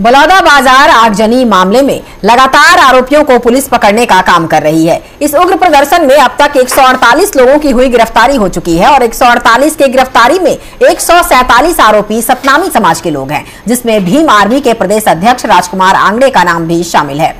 बलौदा बाज़ार आगजनी मामले में लगातार आरोपियों को पुलिस पकड़ने का काम कर रही है। इस उग्र प्रदर्शन में अब तक 148 लोगों की हुई गिरफ्तारी हो चुकी है और 148 के गिरफ्तारी में एक आरोपी सतनामी समाज के लोग हैं, जिसमें भीम आर्मी के प्रदेश अध्यक्ष राजकुमार आंगड़े का नाम भी शामिल है।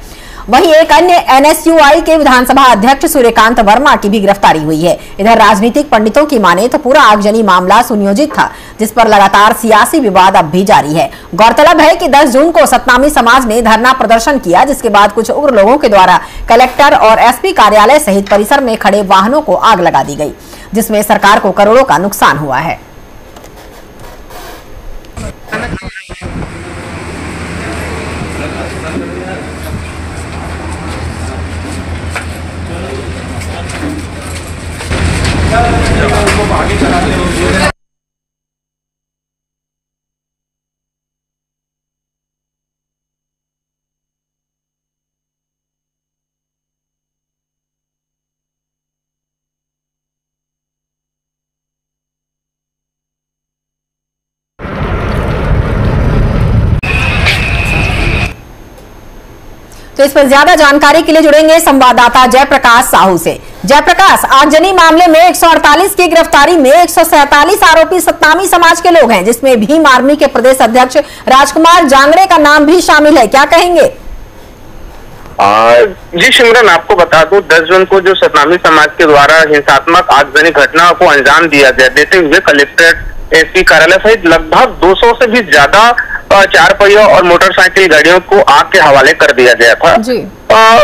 वहीं एक अन्य एनएसयूआई के विधानसभा अध्यक्ष सूर्यकांत वर्मा की भी गिरफ्तारी हुई है। इधर राजनीतिक पंडितों की माने तो पूरा आगजनी मामला सुनियोजित था, जिस पर लगातार सियासी विवाद अब भी जारी है। गौरतलब है कि 10 जून को सतनामी समाज ने धरना प्रदर्शन किया, जिसके बाद कुछ उग्र लोगों के द्वारा कलेक्टर और एसपी कार्यालय सहित परिसर में खड़े वाहनों को आग लगा दी गई, जिसमें सरकार को करोड़ों का नुकसान हुआ है। तो इस पर ज़्यादा जानकारी के लिए जुड़ेंगे संवाददाता जयप्रकाश साहू से। जयप्रकाश आगजनी मामले में 148 की गिरफ्तारी में एक आरोपी सत्तामी समाज के लोग हैं जिसमें भीम आर्मी के प्रदेश अध्यक्ष राजकुमार जांगड़े का नाम भी शामिल है। क्या कहेंगे? आ, जी सिमरन आपको बता दूँ 10 जून को जो सतनामी समाज के द्वारा हिंसात्मक आगजनी घटना को अंजाम दिया गया देते हुए कलेक्ट्रेट एसपी कार्यालय सहित लगभग 200 से भी ज़्यादा चार पहिया और मोटरसाइकिल गाड़ियों को आग के हवाले कर दिया गया था। जी। आ,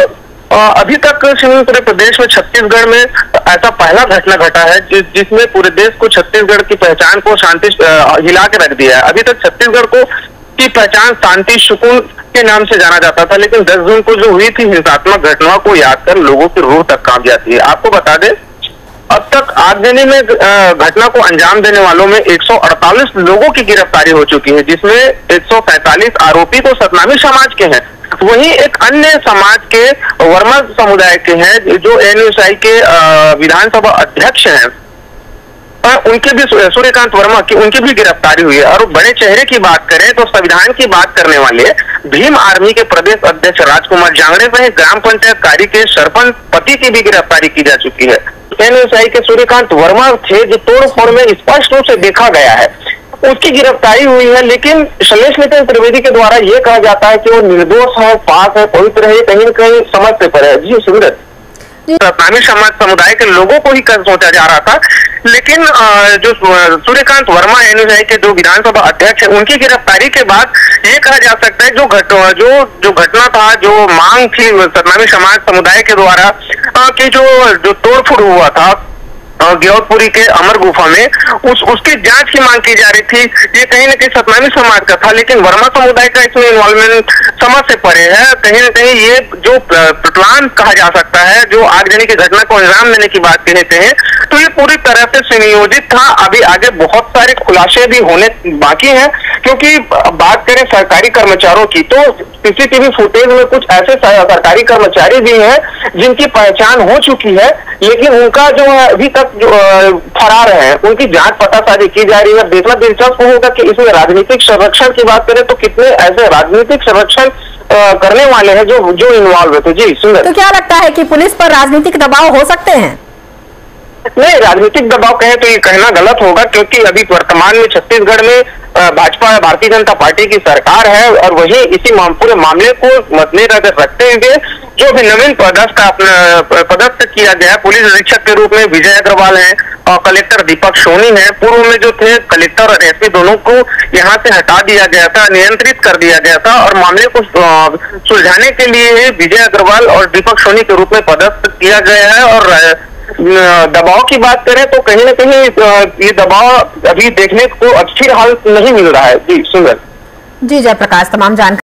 अभी तक पूरे प्रदेश में छत्तीसगढ़ में ऐसा पहला घटना घटा है जिस, जिसमें पूरे देश को छत्तीसगढ़ की पहचान को शांति हिला के रख दिया है। अभी तक छत्तीसगढ़ को की पहचान शांति सुकून के नाम से जाना जाता था लेकिन 10 जून को जो हुई थी हिंसात्मक घटनाओं को याद कर लोगों की रूह तक काँप जाती है। आपको बता दें अब तक आगजनी में घटना को अंजाम देने वालों में 148 लोगों की गिरफ्तारी हो चुकी है जिसमें एक सौ पैंतालीस आरोपी तो सतनामी समाज के हैं। वहीं एक अन्य समाज के वर्मा समुदाय के हैं, जो एनयूएसआई के विधानसभा अध्यक्ष हैं। उनके भी सूर्यकांत वर्मा की, उनकी भी गिरफ्तारी हुई है। और बड़े चेहरे की बात करें तो संविधान की बात करने वाले भीम आर्मी के प्रदेश अध्यक्ष राजकुमार जांगड़े सहित ग्राम पंचायत कार्य के सरपंच पति की भी गिरफ्तारी की जा चुकी है। एनएसआई के सूर्यकांत वर्मा थे, जो तोड़ फोड़ में स्पष्ट रूप से देखा गया है। उसकी गिरफ्तारी हुई है, लेकिन शैलेश नितिन त्रिवेदी के द्वारा ये कहा जाता है कि वो निर्दोष है, पास है, पवित्र है कहीं न कहीं समझ से पर है। जी, सुंदर। रत्नामी समाज समुदाय के लोगों को ही कर सोचा जा रहा था, लेकिन जो सूर्यकांत वर्मा एनएसआई के जो विधानसभा अध्यक्ष है, उनकी गिरफ्तारी के बाद ये कहा जा सकता है, जो घट, जो जो घटना था, जो मांग थी सतनामी समाज समुदाय के द्वारा कि जो जो तोड़फोड़ हुआ था गियोपुरी के अमर गुफा में उस, उसकी जाँच की मांग की जा रही थी। ये कहीं ना कहीं सतनामी समाज का था, लेकिन वर्मा समुदाय का इसमें इन्वॉल्वमेंट समझ से परे है। कहीं ना कहीं ये जो प्लान कहा जा सकता है, जो आगजनी की घटना को अंजाम देने की बात कहते हैं तो ये पूरी तरह से सुनियोजित था। अभी आगे बहुत सारे खुलासे भी होने बाकी हैं, क्योंकि बात करें सरकारी कर्मचारियों की तो सीसीटीवी फुटेज में कुछ ऐसे सरकारी कर्मचारी भी हैं, जिनकी पहचान हो चुकी है, लेकिन उनका जो है अभी तक जो फरार है उनकी जाँच पतासाजी की जा रही है। देखना दिलचस्प होगा कि इसमें राजनीतिक संरक्षण की बात करें तो कितने ऐसे राजनीतिक संरक्षण करने वाले हैं जो जो इन्वॉल्व है। तो जी सुंदर। तो क्या लगता है कि पुलिस पर राजनीतिक दबाव हो सकते हैं? नहीं राजनीतिक दबाव कहें तो ये कहना गलत होगा क्योंकि अभी वर्तमान में छत्तीसगढ़ में भाजपा भारतीय जनता पार्टी की सरकार है और वही इसी पूरे मामले को मद्देनजर रखते हुए जो भी नवीन पदस्थ पदस्थ किया गया, पुलिस अधीक्षक के रूप में विजय अग्रवाल है और कलेक्टर दीपक सोनी है। पूर्व में जो थे, कलेक्टर और एसपी दोनों को यहाँ से हटा दिया गया था, नियंत्रित कर दिया गया था और मामले को सुलझाने के लिए विजय अग्रवाल और दीपक सोनी के रूप में पदस्थ किया गया है और दबाव की बात करें तो कहीं ना कहीं ये दबाव अभी देखने को अच्छी हालत नहीं मिल रहा है। जी सुंदर जी, जयप्रकाश, तमाम जानकारी